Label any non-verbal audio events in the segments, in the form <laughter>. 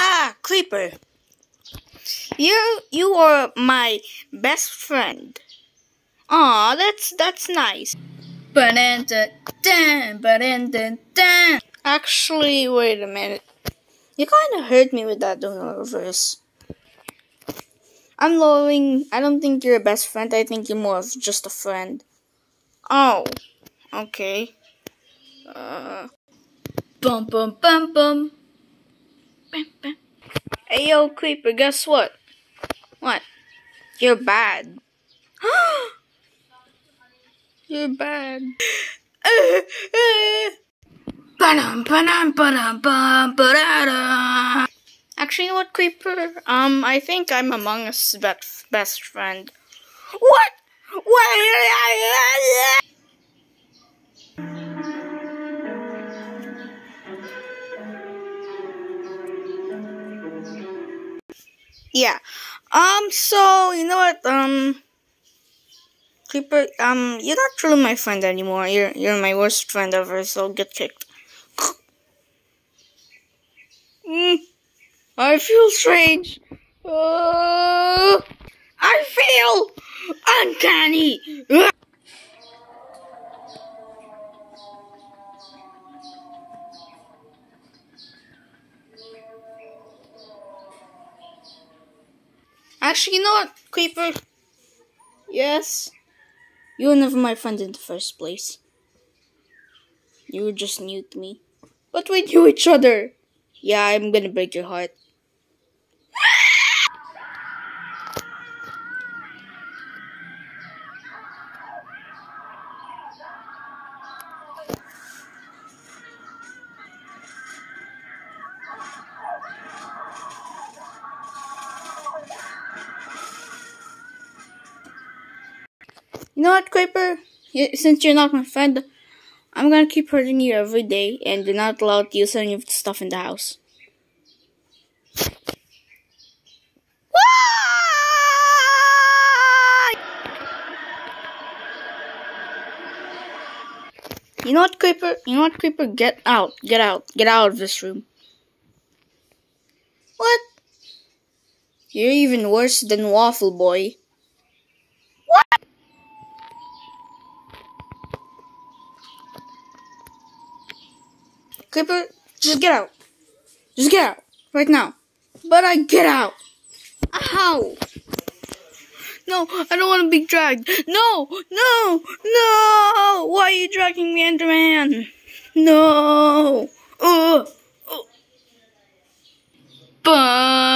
Ah, Creeper. You you are my best friend. Aw, that's that's nice. Actually, wait a minute. You kind of hurt me with that universe. I'm lowering. I don't think you're a best friend. I think you're more of just a friend. Oh, okay. Uh, Bum bum bum bum. Hey, yo, creeper. Guess what? What? You're bad. <gasps> you're bad. <laughs> Actually, what, creeper? Um, I think I'm Among Us' best friend. What? What? Um. So you know what? Um. Creeper. Um. You're not truly my friend anymore. You're you're my worst friend ever. So get kicked. Mm, I feel strange. Uh, I feel uncanny. Uh. Actually, you know what, Creeper? Yes. You were never my friend in the first place. You were just new to me. But we knew each other. Yeah, I'm gonna break your heart. You know what, Creeper? Since you're not my friend, I'm gonna keep hurting you every day and do not allow to use any of the stuff in the house. You know what, Creeper? You know what, Creeper? Get out. Get out. Get out of this room. What? You're even worse than Waffle Boy. What? Creeper, just get out. Just get out. Right now. But I get out. Ow. No, I don't want to be dragged. No, no, no. Why are you dragging me, Enderman? No. Uh. Ugh. Oh. Ba-dum,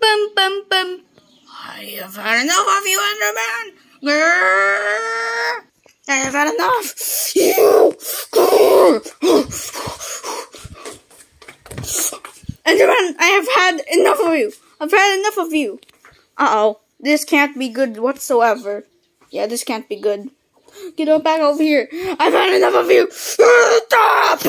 bum bum bum I have had enough of you, Enderman. I have had enough. You. Enderman, I have had enough of you. I've had enough of you. Uh oh. This can't be good whatsoever. Yeah, this can't be good. Get up back over here. I've had enough of you. Stop.